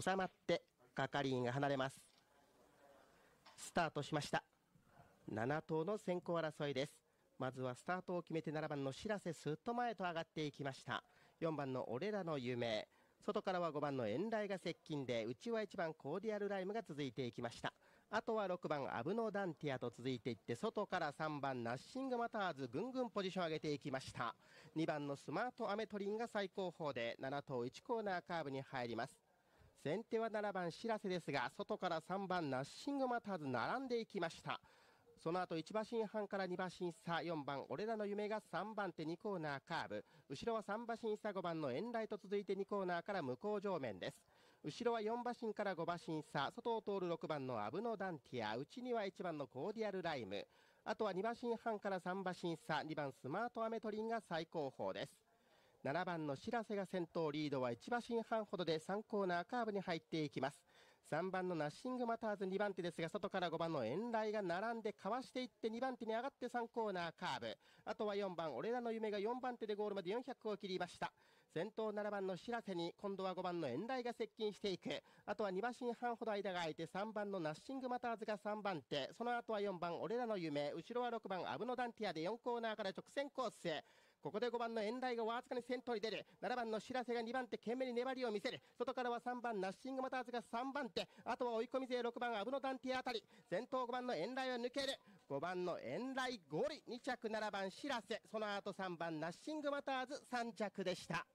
収まって係員が離れます。スタートしました。7頭の先行争いです。まずはスタートを決めて7番のしらせすっと前と上がっていきました。4番の俺らの夢。外からは5番の遠来が接近で内は1番コーディアルライムが続いていきました。あとは6番アブノダンティアと続いていって外から3番ナッシングマターズぐんぐんポジション上げていきました。2番のスマートアメトリンが最高峰で7頭1コーナーカーブに入ります。先手は7番しらせですが外から3番ナッシングマターズ並んでいきました。その後1馬身半から2馬身差4番俺らの夢が3番手2コーナーカーブ。後ろは3馬身差5番の遠来と続いて2コーナーから向こう上面です。後ろは4馬身から5馬身差外を通る6番のアブノダンティア。内には1番のコーディアルライム。あとは2馬身半から3馬身差2番スマートアメトリンが最高峰です。7番のしらせが先頭リードは1馬身半ほどで3コーナーカーブに入っていきます。3番のナッシングマターズ2番手ですが外から5番の遠来が並んでかわしていって2番手に上がって3コーナーカーブ。あとは4番俺らの夢が4番手でゴールまで400を切りました。先頭7番のしらせに今度は5番の遠来が接近していく。あとは2馬身半ほど間が空いて3番のナッシングマターズが3番手。その後は4番俺らの夢。後ろは6番アブノダンティアで4コーナーから直線コース。へここで5番の遠来がわずかに先頭に出る。7番の白瀬が2番手懸命に粘りを見せる。外からは3番ナッシングマターズが3番手。あとは追い込み勢6番アブノダンティアあたり先頭5番の遠来は抜ける。5番の遠来ゴリ。2着7番白瀬その後3番ナッシングマターズ3着でした。